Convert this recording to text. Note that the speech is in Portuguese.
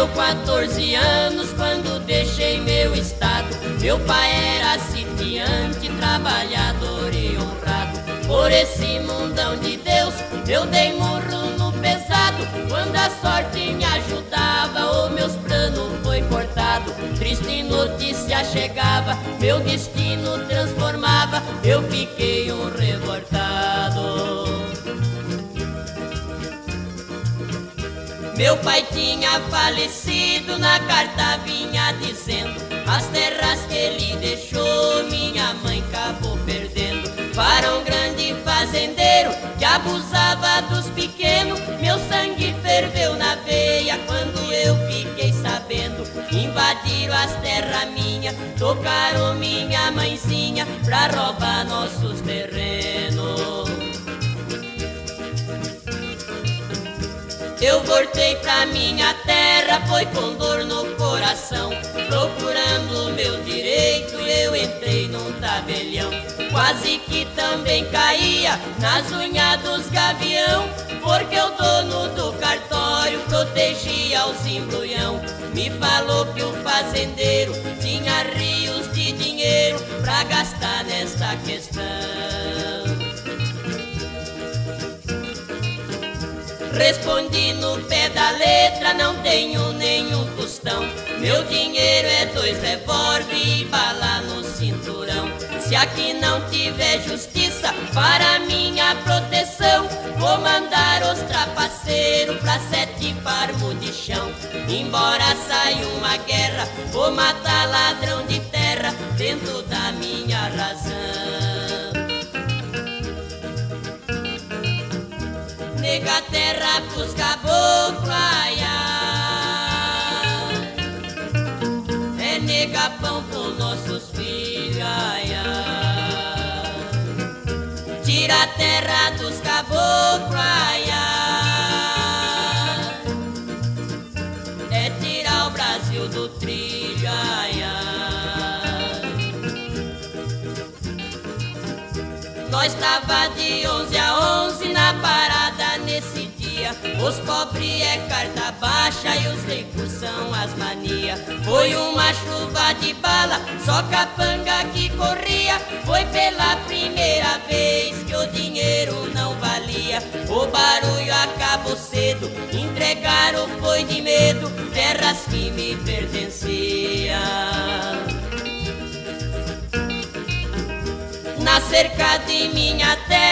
Eu 14 anos quando deixei meu estado. Meu pai era sitiante, trabalhador e honrado. Por esse mundão de Deus, eu dei murro no pesado. Quando a sorte me ajudava, o meus planos foi cortado. Triste notícia chegava, meu destino transformava. Eu fiquei Meu pai tinha falecido, na carta vinha dizendo As terras que ele deixou, minha mãe acabou perdendo. Para um grande fazendeiro que abusava dos pequenos Meu sangue ferveu na veia quando eu fiquei sabendo. Invadiram as terras minhas, tocaram minha mãezinha Pra roubar nossos terrenos Eu voltei pra minha terra, foi com dor no coração, procurando meu direito. Eu entrei num tabelião, quase que também caía nas unhas dos gavião, porque o dono do cartório protegia os embrulhão. Me falou que o fazendeiro tinha rios de dinheiro pra gastar nesta questão. Respondi no pé da letra, não tenho nenhum tostão. Meu dinheiro é dois revólver e bala no cinturão. Se aqui não tiver justiça para minha proteção, vou mandar os trapaceiros pra sete parmos de chão. Embora saia uma guerra, vou matar ladrão de terra dentro da minha nega terra pros caboclos É nega pão pros nossos filhos Tira a terra dos caboclos É tirar o Brasil do trilho Nós tava de 11 a Os pobres é carta baixa e os ricos são as mania. Foi uma chuva de bala, só capanga que corria. Foi pela primeira vez que o dinheiro não valia. O barulho acabou cedo, entregaram foi de medo, terras que me pertenciam. na cerca de minha terra.